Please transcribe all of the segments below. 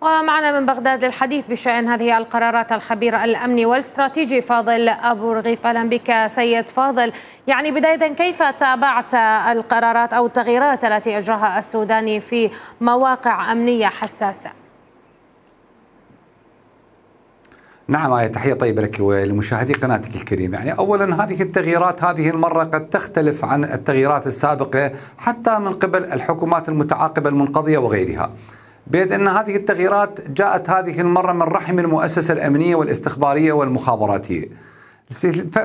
ومعنا من بغداد للحديث بشأن هذه القرارات الخبير الأمني والاستراتيجي فاضل أبو رغيف. أهلا بك سيد فاضل. يعني بداية كيف تابعت القرارات أو التغييرات التي أجراها السوداني في مواقع أمنية حساسة؟ نعم آية تحية طيبة لك ولمشاهدي قناتك الكريم يعني أولا هذه التغييرات هذه المرة قد تختلف عن التغييرات السابقة حتى من قبل الحكومات المتعاقبة المنقضية وغيرها. بيد أن هذه التغييرات جاءت هذه المرة من رحم المؤسسة الأمنية والاستخبارية والمخابراتية.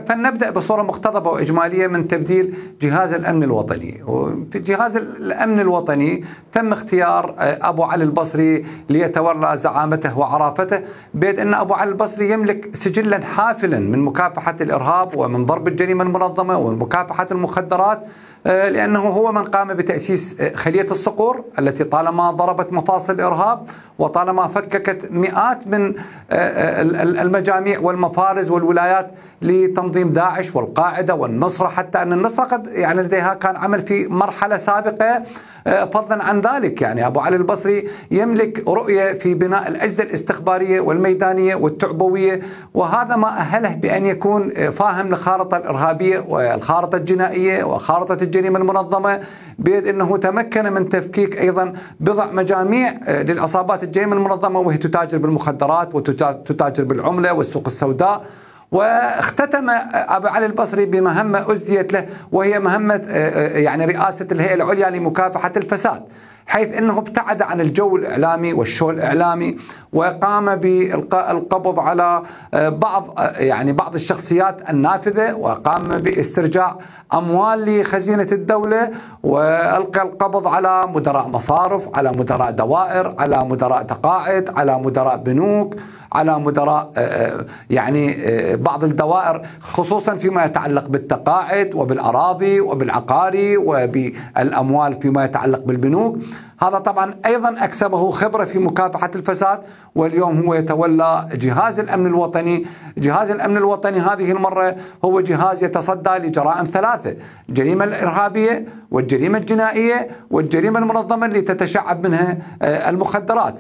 فلنبدأ بصورة مقتضبة وإجمالية من تبديل جهاز الأمن الوطني، وفي جهاز الأمن الوطني تم اختيار أبو علي البصري ليتولى زعامته وعرافته، بيد إن أبو علي البصري يملك سجلا حافلا من مكافحة الإرهاب ومن ضرب الجريمة المنظمة ومن مكافحه المخدرات. آه، لأنه هو من قام بتأسيس آه، خلية الصقور التي طالما ضربت مفاصل الإرهاب وطالما فككت مئات من آه، المجاميع والمفارز والولايات لتنظيم داعش والقاعدة والنصرة حتى أن النصرة قد يعني لديها كان عمل في مرحلة سابقة. آه، فضلا عن ذلك يعني أبو علي البصري يملك رؤية في بناء الأجهزة الاستخبارية والميدانية والتعبوية وهذا ما أهله بأن يكون آه، فاهم للخارطة الإرهابية والخارطة الجنائية وخارطة الجريمة المنظمة بيد أنه تمكن من تفكيك أيضا بضع مجاميع آه، للعصابات الجريمة المنظمة وهي تتاجر بالمخدرات وتتاجر بالعملة والسوق السوداء. واختتم أبو علي البصري بمهمة أزديت له وهي مهمة آه، آه، يعني رئاسة الهيئة العليا لمكافحة الفساد. حيث إنه ابتعد عن الجو الإعلامي والشو الإعلامي وقام بالقاء القبض على آه، بعض يعني بعض الشخصيات النافذة وقام باسترجاع أموال لخزينة الدولة والقى القبض على مدراء مصارف، على مدراء دوائر، على مدراء تقاعد، على مدراء بنوك، على مدراء آه، آه، يعني آه، بعض الدوائر خصوصا فيما يتعلق بالتقاعد وبالأراضي وبالعقاري وبالأموال فيما يتعلق بالبنوك. هذا طبعا أيضا أكسبه خبرة في مكافحة الفساد واليوم هو يتولى جهاز الأمن الوطني، جهاز الأمن الوطني هذه المرة هو جهاز يتصدى لجرائم ثلاثة، الجريمة الإرهابية والجريمة الجنائية والجريمة المنظمة اللي تتشعب منها آه، المخدرات.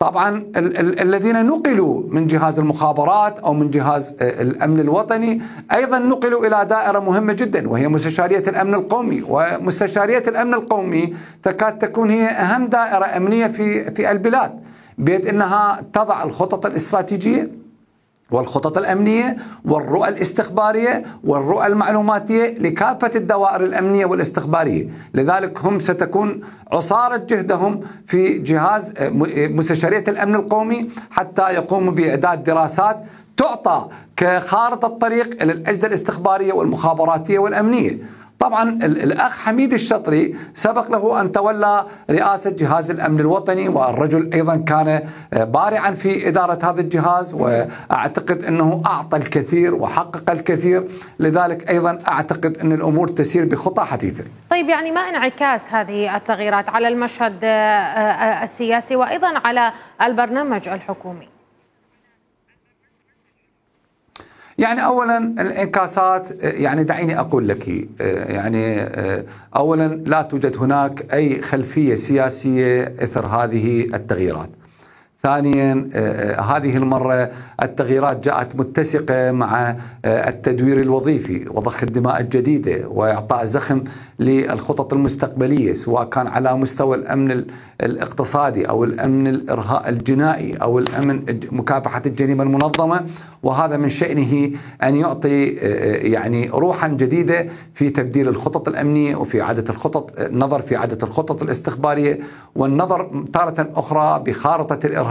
طبعا ال ال الذين نقلوا من جهاز المخابرات أو من جهاز آه، الأمن الوطني أيضا نقلوا إلى دائرة مهمة جدا وهي مستشارية الأمن القومي، ومستشارية الأمن القومي تكاد تكون هي أهم دائرة أمنية في في البلاد بيد إنها تضع الخطط الاستراتيجية والخطط الأمنية والرؤى الاستخبارية والرؤى المعلوماتية لكافة الدوائر الأمنية والاستخبارية، لذلك هم ستكون عصارة جهدهم في جهاز مستشارية الأمن القومي حتى يقوموا بإعداد دراسات تعطى كخارطة طريق إلى الاجهزه الاستخبارية والمخابراتية والأمنية. طبعا الأخ حميد الشطري سبق له أن تولى رئاسة جهاز الأمن الوطني والرجل أيضا كان بارعا في إدارة هذا الجهاز وأعتقد أنه أعطى الكثير وحقق الكثير. لذلك أيضا أعتقد أن الأمور تسير بخطى حثيثة طيب يعني ما انعكاس هذه التغييرات على المشهد السياسي وأيضا على البرنامج الحكومي؟ يعني اولا الانعكاسات يعني دعيني أقول لك يعني اولا لا توجد هناك أي خلفية سياسية إثر هذه التغييرات. ثانيا هذه المرة التغييرات جاءت متسقة مع التدوير الوظيفي وضخ الدماء الجديدة وإعطاء زخم للخطط المستقبلية سواء كان على مستوى الأمن الاقتصادي أو الأمن الإرهاء الجنائي أو الأمن مكافحة الجريمة المنظمة. وهذا من شأنه أن يعطي يعني روحا جديدة في تبديل الخطط الأمنية وفي إعادة الخطط النظر في إعادة الخطط الاستخبارية والنظر تارة أخرى بخارطة الإرهاب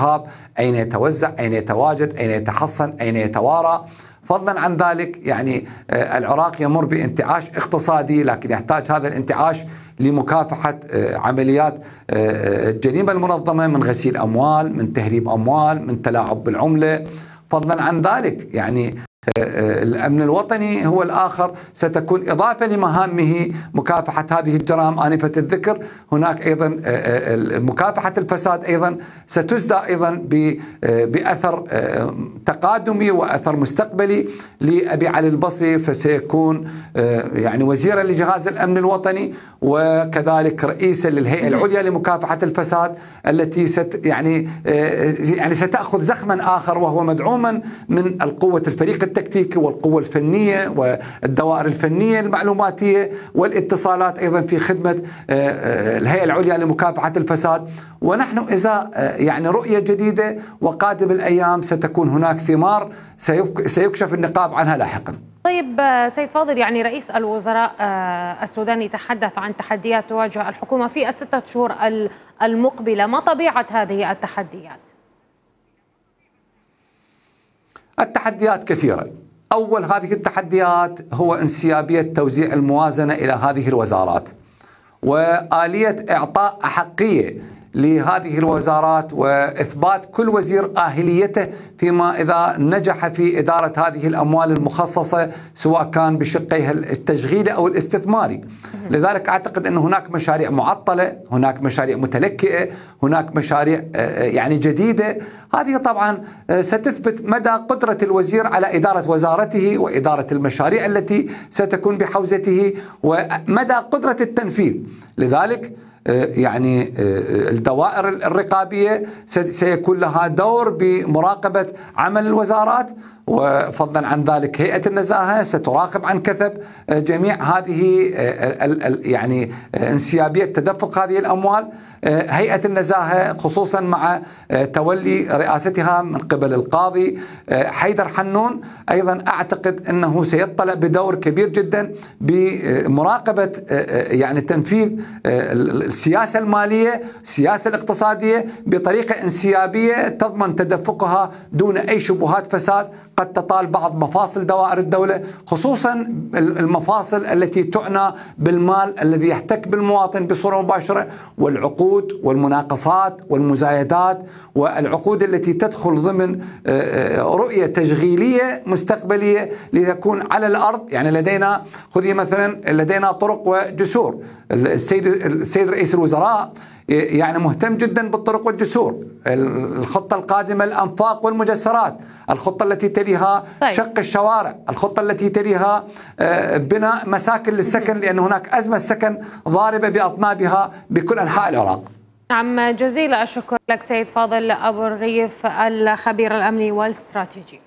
أين يتوزع أين يتواجد أين يتحصن أين يتوارى. فضلا عن ذلك يعني آه، العراق يمر بانتعاش اقتصادي لكن يحتاج هذا الانتعاش لمكافحة آه، عمليات آه، الجريمة المنظمة من غسيل أموال من تهريب أموال من تلاعب بالعملة. فضلا عن ذلك يعني الأمن الوطني هو الآخر. ستكون إضافة لمهامه مكافحة هذه الجرائم. آنفة الذكر هناك أيضا مكافحة الفساد أيضا. ستزدى أيضا بأثر تقادمي وأثر مستقبلي لأبي علي البصري. فسيكون يعني وزيرا لجهاز الأمن الوطني وكذلك رئيسا للهيئة العليا لمكافحة الفساد التي ست يعني يعني ستأخذ زخما آخر وهو مدعوما من القوة الفريق التكتيكي والقوة الفنية والدوائر الفنية المعلوماتية والاتصالات أيضا في خدمة آه، آه، الهيئة العليا لمكافحة الفساد. ونحن إذا آه، يعني رؤية جديدة وقادم الأيام ستكون هناك ثمار سيكشف النقاب عنها لاحقا. طيب سيد فاضل يعني رئيس الوزراء السوداني تحدث عن تحديات تواجه الحكومة في الستة شهور المقبلة. ما طبيعة هذه التحديات؟ التحديات كثيرة. أول هذه التحديات هو انسيابية توزيع الموازنة إلى هذه الوزارات. وآلية إعطاء أحقية لهذه الوزارات وإثبات كل وزير آهليته فيما إذا نجح في إدارة هذه الأموال المخصصة سواء كان بشقيها التشغيلي أو الاستثماري. لذلك أعتقد أن هناك مشاريع معطلة، هناك مشاريع متلكئة، هناك مشاريع آه، آه، يعني جديدة، هذه طبعا آه، ستثبت مدى قدرة الوزير على إدارة وزارته وإدارة المشاريع التي ستكون بحوزته ومدى قدرة التنفيذ. لذلك يعني آه، آه، الدوائر الرقابية سيكون لها دور بمراقبة عمل الوزارات وفضلا عن ذلك هيئة النزاهة ستراقب عن كثب آه، جميع هذه يعني انسيابية تدفق هذه الأموال هيئة النزاهة خصوصا مع تولي رئاستها من قبل القاضي حيدر حنون أيضا أعتقد أنه سيطلع بدور كبير جدا بمراقبة يعني تنفيذ السياسة المالية السياسة الاقتصادية بطريقة انسيابية تضمن تدفقها دون أي شبهات فساد قد تطال بعض مفاصل دوائر الدولة خصوصا المفاصل التي تعنى بالمال الذي يحتك بالمواطن بصورة مباشرة والعقود والمناقصات والمزايدات والعقود التي تدخل ضمن آه، آه، رؤية تشغيلية مستقبلية لتكون على الأرض. يعني لدينا خذي مثلا لدينا طرق وجسور. السيد السيد رئيس الوزراء يعني مهتم جدا بالطرق والجسور. الخطة القادمة الأنفاق والمجسرات الخطة التي تليها طيب. شق الشوارع الخطة التي تليها آه، بناء مساكن للسكن لأن هناك أزمة سكن ضاربة بأطنابها بكل أنحاء العراق. نعم جزيل الشكر لك سيد فاضل أبو الغيف الخبير الأمني والاستراتيجي